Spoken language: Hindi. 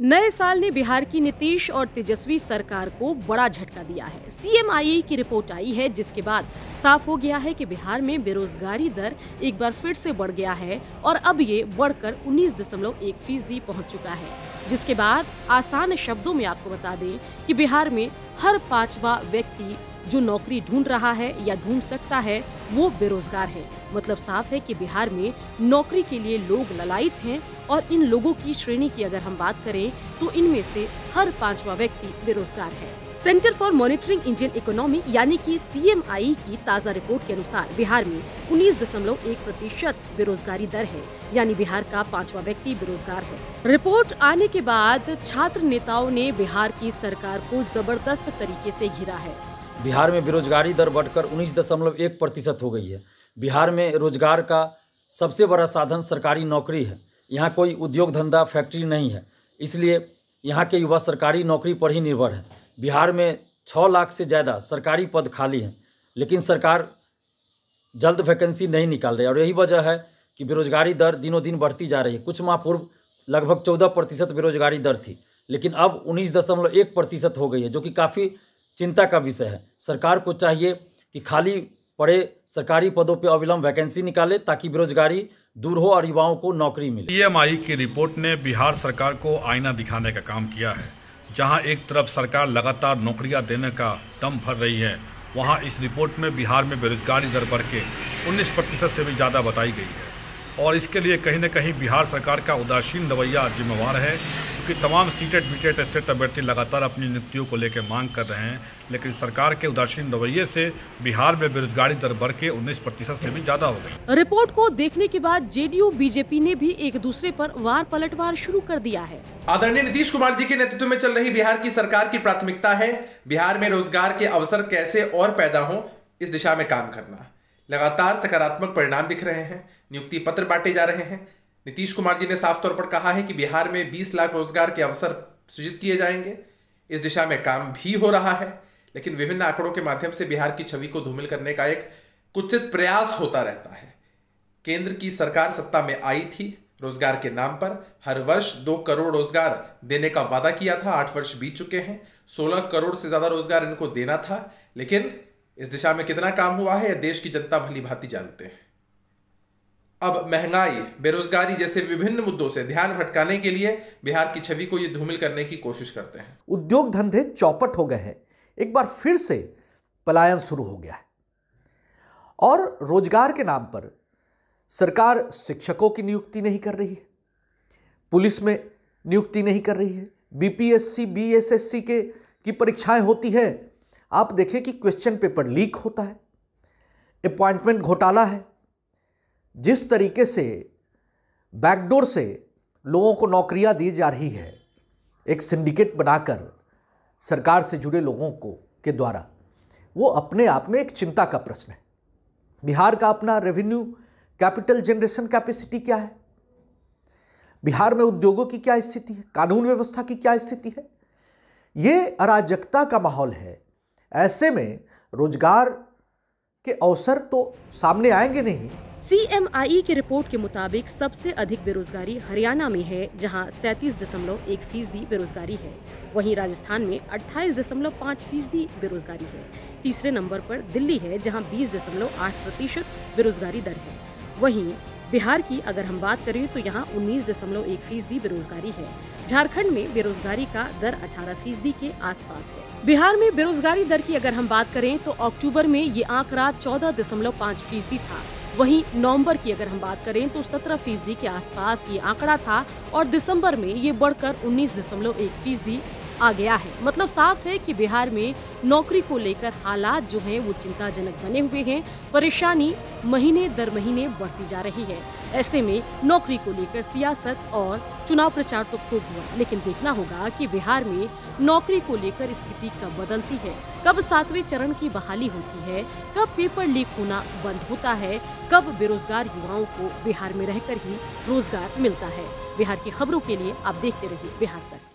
नए साल ने बिहार की नीतीश और तेजस्वी सरकार को बड़ा झटका दिया है। सीएमआई की रिपोर्ट आई है, जिसके बाद साफ़ हो गया है कि बिहार में बेरोजगारी दर एक बार फिर से बढ़ गया है और अब ये बढ़कर 19.1 फ़ीसदी पहुँच चुका है। जिसके बाद आसान शब्दों में आपको बता दें कि बिहार में हर पांचवा व्यक्ति जो नौकरी ढूंढ रहा है या ढूंढ सकता है, वो बेरोजगार है। मतलब साफ़ है कि बिहार में नौकरी के लिए लोग ललायित हैं और इन लोगों की श्रेणी की अगर हम बात करें तो इनमें से हर पांचवा व्यक्ति बेरोजगार है। Centre for Monitoring Indian Economy, यानी कि सीएमआई की ताज़ा रिपोर्ट के अनुसार, बिहार में 19.1 प्रतिशत बेरोजगारी दर है, यानी बिहार का पांचवा व्यक्ति बेरोजगार है। रिपोर्ट आने के बाद छात्र नेताओं ने बिहार की सरकार को ज़बरदस्त तरीके से घिरा है। बिहार में बेरोजगारी दर बढ़कर उन्नीस दशमलव एक प्रतिशत हो गई है। बिहार में रोज़गार का सबसे बड़ा साधन सरकारी नौकरी है। यहाँ कोई उद्योग धंधा फैक्ट्री नहीं है। इसलिए यहाँ के युवा सरकारी नौकरी पर ही निर्भर है। बिहार में छः लाख से ज़्यादा सरकारी पद खाली हैं, लेकिन सरकार जल्द वैकेंसी नहीं निकाल रही और यही वजह है कि बेरोजगारी दर दिनों दिन बढ़ती जा रही है। कुछ माह पूर्व लगभग चौदह प्रतिशत बेरोजगारी दर थी, लेकिन अब उन्नीस दशमलव एक प्रतिशत हो गई है, जो कि काफ़ी चिंता का विषय है। सरकार को चाहिए कि खाली पड़े सरकारी पदों पर अविलंब वैकेंसी निकाले ताकि बेरोजगारी दूर हो और युवाओं को नौकरी मिले। पीएमआई की रिपोर्ट ने बिहार सरकार को आईना दिखाने का काम किया है। जहाँ एक तरफ़ सरकार लगातार नौकरियाँ देने का दम भर रही है, वहाँ इस रिपोर्ट में बिहार में बेरोजगारी दर बढ़ के उन्नीस प्रतिशत से भी ज़्यादा बताई गई है। और इसके लिए कहीं न कहीं बिहार सरकार का उदासीन रवैया जिम्मेवार है। क्योंकि तमाम सीटेड बीटेड स्टेट अभ्यर्थी लगातार अपनी नियुक्तियों को लेकर मांग कर रहे हैं लेकिन सरकार के उदासीन रवैये से बिहार में बेरोजगारी दर बढ़ के उन्नीस प्रतिशत से भी ज़्यादा हो गई। रिपोर्ट को देखने के बाद जेडीयू बीजेपी ने भी एक दूसरे पर वार पलटवार शुरू कर दिया है। आदरणीय नीतीश कुमार जी के नेतृत्व में चल रही बिहार की सरकार की प्राथमिकता है बिहार में रोज़गार के अवसर कैसे और पैदा हो इस दिशा में काम करना। लगातार सकारात्मक परिणाम दिख रहे हैं नियुक्ति पत्र बांटे जा रहे हैं नीतीश कुमार जी ने साफ़ तौर पर कहा है कि बिहार में 20 लाख रोज़गार के अवसर सृजित किए जाएँगे। इस दिशा में काम भी हो रहा है, लेकिन विभिन्न आंकड़ों के माध्यम से बिहार की छवि को धूमिल करने का एक कुचित प्रयास होता रहता है। केंद्र की सरकार सत्ता में आई थी, रोज़गार के नाम पर हर वर्ष दो करोड़ रोज़गार देने का वादा किया था, आठ वर्ष बीत चुके हैं। सोलह करोड़ से ज़्यादा रोज़गार इनको देना था, लेकिन इस दिशा में कितना काम हुआ है, यह देश की जनता भली भांति जानते हैं। अब महँगाई, बेरोजगारी जैसे विभिन्न मुद्दों से ध्यान भटकाने के लिए बिहार की छवि को ये धूमिल करने की कोशिश करते हैं। उद्योग धंधे चौपट हो गए हैं। एक बार फिर से पलायन शुरू हो गया है। और रोज़गार के नाम पर सरकार शिक्षकों की नियुक्ति नहीं कर रही है। पुलिस में नियुक्ति नहीं कर रही है। बीपीएससी बीएसएससी के की परीक्षाएँ होती है। आप देखें कि क्वेश्चन पेपर लीक होता है। अपॉइंटमेंट घोटाला है। जिस तरीके से बैकडोर से लोगों को नौकरियाँ दी जा रही है, एक सिंडिकेट बनाकर सरकार से जुड़े लोगों को, के द्वारा, वो अपने आप में एक चिंता का प्रश्न है। बिहार का अपना रेवेन्यू कैपिटल जनरेशन कैपेसिटी क्या है? बिहार में उद्योगों की क्या स्थिति है? कानून व्यवस्था की क्या स्थिति है? ये अराजकता का माहौल है। ऐसे में रोज़गार के अवसर तो सामने आएँगे नहीं सीएमआई की रिपोर्ट के मुताबिक सबसे अधिक बेरोजगारी हरियाणा में है, जहाँ सैंतीस दशमलव एक फ़ीसदी बेरोजगारी है। वहीं राजस्थान में अट्ठाईस दशमलव पाँच फ़ीसदी बेरोजगारी है। तीसरे नंबर पर दिल्ली है, जहाँ बीस दशमलव आठ प्रतिशत बेरोजगारी दर है। वहीं बिहार की अगर हम बात करें तो यहाँ उन्नीस दशमलव एक फ़ीसदी बेरोजगारी है। झारखंड में बेरोजगारी का दर 18 फ़ीसदी के आसपास है। बिहार में बेरोजगारी दर की अगर हम बात करें तो अक्टूबर में ये आंकड़ा चौदह दशमलव पाँच फ़ीसदी था। वहीं नवंबर की अगर हम बात करें तो 17 फ़ीसदी के आसपास ये आंकड़ा था और दिसंबर में ये बढ़कर उन्नीस दशमलव एक फ़ीसदी आ गया है। मतलब साफ़ है कि बिहार में नौकरी को लेकर हालात जो हैं वो चिंताजनक बने हुए हैं। परेशानी महीने दर महीने बढ़ती जा रही है। ऐसे में नौकरी को लेकर सियासत और चुनाव प्रचार तो खूब हुआ, लेकिन देखना होगा कि बिहार में नौकरी को लेकर स्थिति कब बदलती है, कब सातवें चरण की बहाली होती है, कब पेपर लीक होना बंद होता है, कब बेरोजगार युवाओं को बिहार में रहकर ही रोज़गार मिलता है। बिहार की खबरों के लिए आप देखते रहिए बिहार तक।